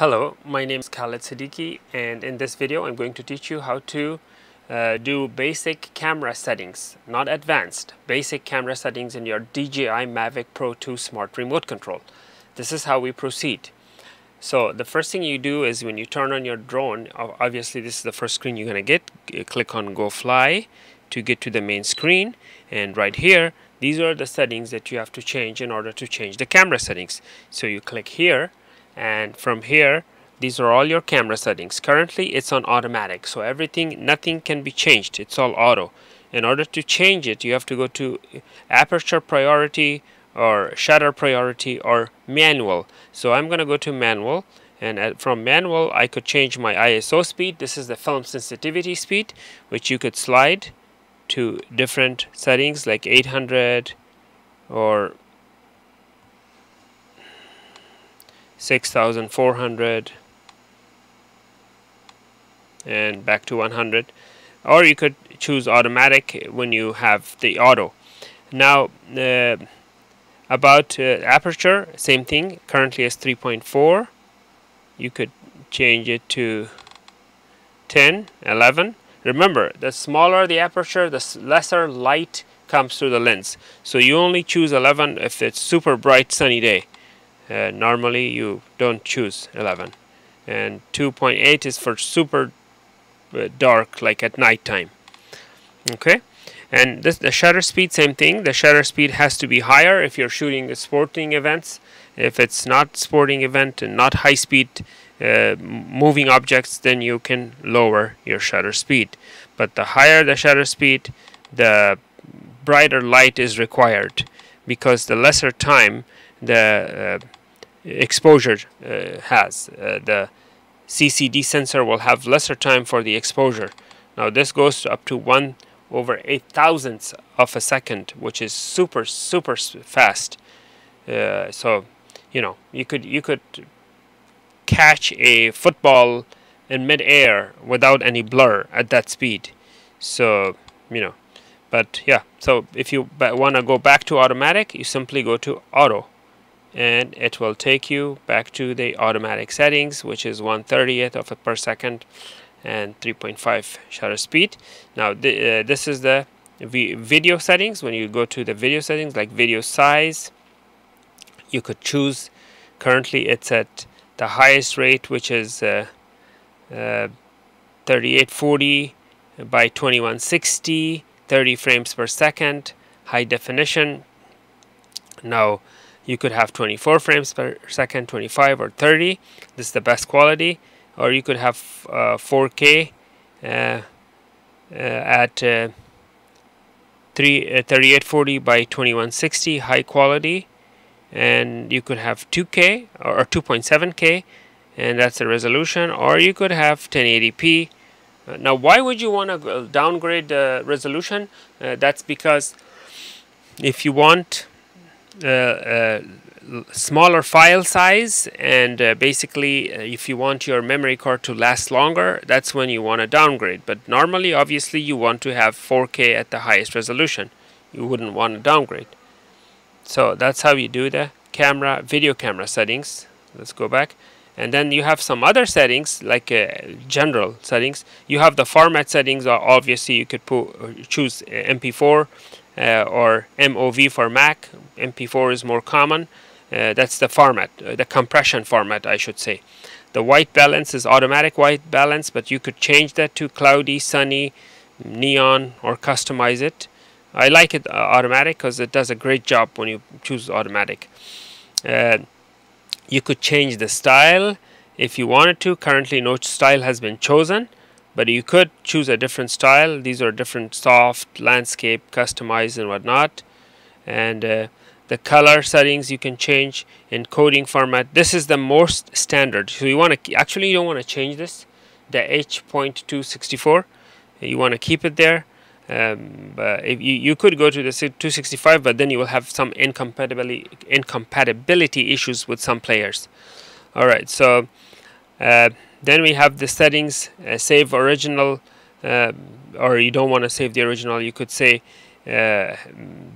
Hello, my name is Khaled Siddiqui and in this video I'm going to teach you how to uh, do basic camera settings, not advanced, basic camera settings in your DJI Mavic Pro 2 Smart Remote Control. This is how we proceed. So the first thing you do is when you turn on your drone, obviously this is the first screen you're going to get, click on Go Fly to get to the main screen and right here these are the settings that you have to change in order to change the camera settings. So you click here and from here these are all your camera settings. Currently it's on automatic so everything nothing can be changed. It's all auto. In order to change it you have to go to aperture priority or shutter priority or manual. So I'm gonna go to manual and from manual I could change my ISO speed. This is the film sensitivity speed which you could slide to different settings like 800 or 6400 and back to 100 or you could choose automatic when you have the auto. Now uh, about uh, aperture same thing. Currently is 3.4 you could change it to 10 11 remember the smaller the aperture the lesser light comes through the lens. So you only choose 11 if it's super bright sunny day uh, normally you don't choose 11 and 2.8 is for super uh, dark like at night time okay? And this the shutter speed same thing. The shutter speed has to be higher if you're shooting the sporting events. If it's not sporting event and not high speed uh, moving objects then you can lower your shutter speed. But the higher the shutter speed the brighter light is required. Because the lesser time the uh, exposure uh, has. Uh, the CCD sensor will have lesser time for the exposure. Now this goes up to 1 over 8 thousandths of a second, which is super, super fast. Uh, so, you know, you could, you could catch a football in mid-air without any blur at that speed. So, you know, but yeah, so if you want to go back to automatic, you simply go to auto and it will take you back to the automatic settings which is 1 30th of a per second and 3.5 shutter speed. Now th uh, this is the video settings. When you go to the video settings like video size you could choose. Currently it's at the highest rate which is uh, uh, 3840 by 2160 30 frames per second high definition. Now you could have 24 frames per second 25 or 30 this is the best quality. Or you could have uh, 4k uh, uh, at uh, 3 uh, 3840 by 2160 high quality. And you could have 2k or 2.7k and that's the resolution. Or you could have 1080p uh, now why would you want to downgrade the resolution? That's because if you want uh, uh, smaller file size and uh, basically uh, if you want your memory card to last longer that's when you want to downgrade. But normally obviously you want to have 4k at the highest resolution. You wouldn't want to downgrade. So that's how you do the camera video camera settings. Let's go back. And then you have some other settings like uh, general settings. You have the format settings obviously you could put, choose mp4 uh, or MOV for Mac. MP4 is more common. Uh, that's the format, uh, the compression format, I should say. The white balance is automatic white balance, but you could change that to cloudy, sunny, neon, or customize it. I like it uh, automatic because it does a great job when you choose automatic. Uh, you could change the style if you wanted to. Currently, no style has been chosen but you could choose a different style these are different soft landscape customized and whatnot and uh, the color settings you can change encoding format. This is the most standard. So you want to actually you don't want to change this the H.264 you want to keep it there um, you, you could go to the 265 but then you will have some incompatibility incompatibility issues with some players. Alright so uh, then we have the settings uh, save original uh, or you don't want to save the original. You could say uh,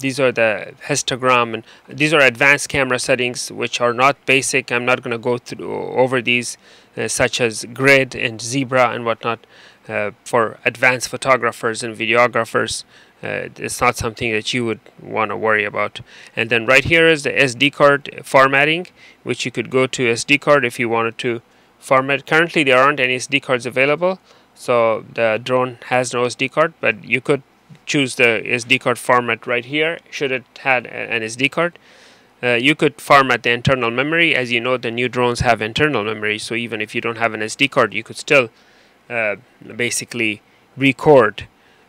these are the histogram and these are advanced camera settings which are not basic. I'm not going to go through over these uh, such as grid and zebra and whatnot uh, for advanced photographers and videographers. Uh, it's not something that you would want to worry about. And then right here is the SD card formatting which you could go to SD card if you wanted to format. Currently there aren't any SD cards available so the drone has no SD card but you could choose the SD card format right here should it had an SD card. Uh, you could format the internal memory. As you know the new drones have internal memory so even if you don't have an SD card you could still uh, basically record.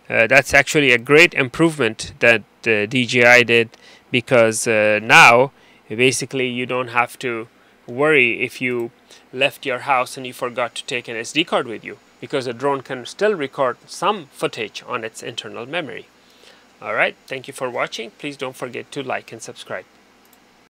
Uh, that's actually a great improvement that DJI did because uh, now basically you don't have to worry if you left your house and you forgot to take an SD card with you because the drone can still record some footage on its internal memory. Alright, thank you for watching. Please don't forget to like and subscribe.